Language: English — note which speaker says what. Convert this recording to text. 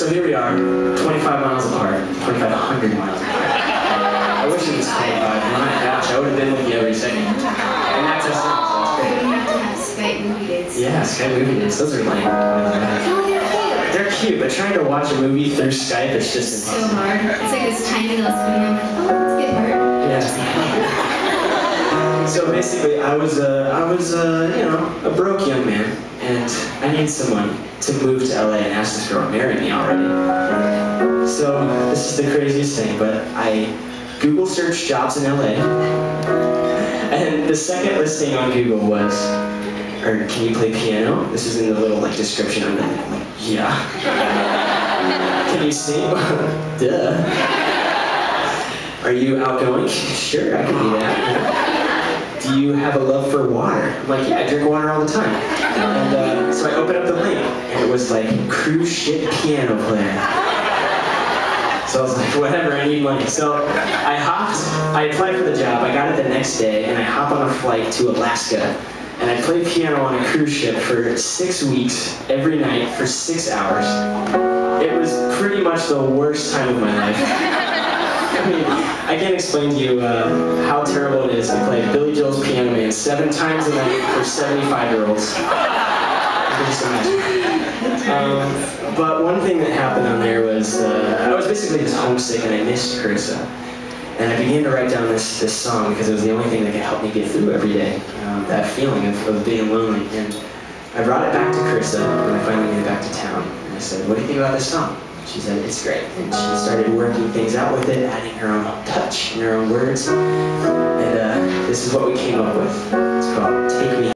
Speaker 1: So, here we are, 25 miles apart, 2,500 miles apart. I wish it was 25. My gosh, I would have been with you every second. And that's us now, so that's great.
Speaker 2: have to have Skype movie dates.
Speaker 1: Yeah, Skype movie dates, those are lame.
Speaker 2: Oh, they're cute.
Speaker 1: They're cute, but trying to watch a movie through Skype is just
Speaker 2: So hard. It's like this tiny little screen. I'm like, oh, let's get hard.
Speaker 1: Yeah. So basically, I was uh, I was uh, you know a broke young man, and I need someone to move to LA and ask this girl to marry me already. So this is the craziest thing, but I Google searched jobs in LA, and the second listing on Google was, or can you play piano? This is in the little like description under it. I'm like, yeah. can you sing? Duh. Are you outgoing? Sure, I can do that. You have a love for water? I'm like, yeah, I drink water all the time. And uh, so I opened up the link, and it was like cruise ship piano player. So I was like, whatever, I need money. So I hopped, I applied for the job, I got it the next day, and I hop on a flight to Alaska, and I played piano on a cruise ship for six weeks, every night, for six hours. It was pretty much the worst time of my life. Can't explain to you uh, how terrible it is to play Billy Joel's Piano Man seven times a night for 75 year olds. You can just imagine. Um, but one thing that happened on there was uh, I was basically just homesick and I missed Carissa. And I began to write down this, this song because it was the only thing that could help me get through every day. Um, that feeling of, of being lonely. And I brought it back to Carissa when I finally made it back to town. And I said, what do you think about this song? She said, it's great. And she started working things out with it, adding her own touch and her own words. And uh, this is what we came up with. It's called Take Me